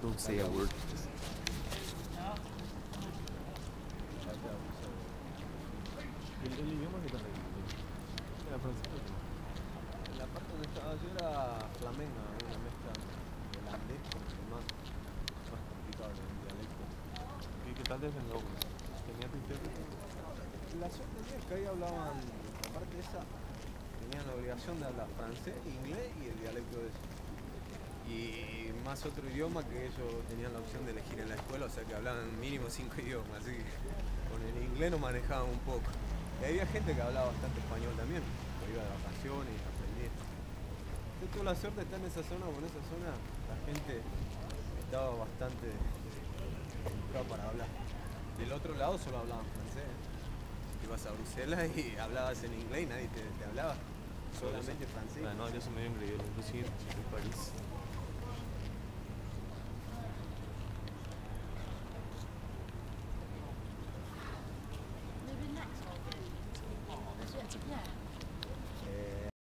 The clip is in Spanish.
Don't say a word. ¿El, el. La parte donde estaba yo era flamenga, una mezcla holandés, porque más, más complicado el dialecto. ¿Y qué tal defendió? ¿Tenía tu intérprete? La suerte es que ahí hablaban, aparte de esa, tenían la obligación de hablar francés, inglés y el dialecto de eso. Más otro idioma que ellos tenían la opción de elegir en la escuela, o sea que hablaban mínimo cinco idiomas, así que con el inglés nos manejaban un poco. Y había gente que hablaba bastante español también, que iba de vacaciones y aprendía. Yo tuve la suerte de estar en esa zona, porque en esa zona la gente estaba bastante para hablar. Del otro lado solo hablaban francés. Ibas a Bruselas y hablabas en inglés y nadie te, te hablaba. Solamente francés. Ah, no, yo soy medio increíble. Yo sí, en París.